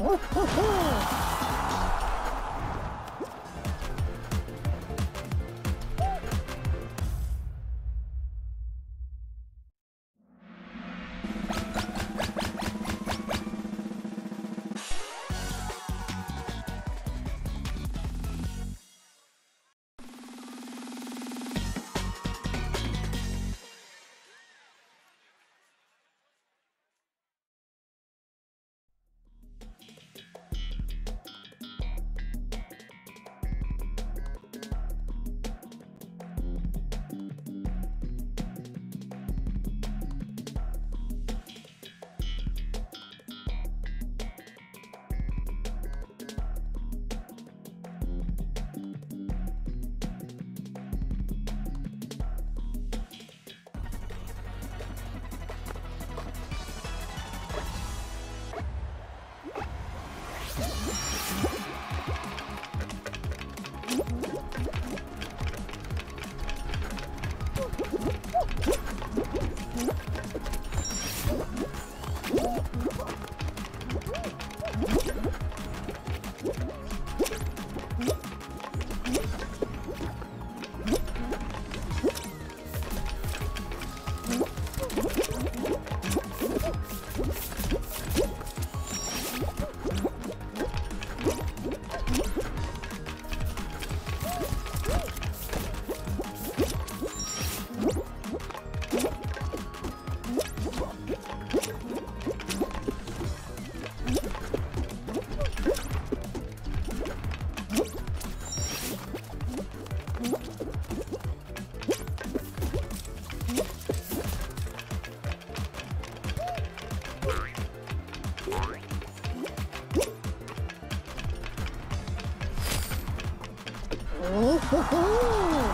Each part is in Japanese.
oh Oh, ho, ho.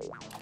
Wow.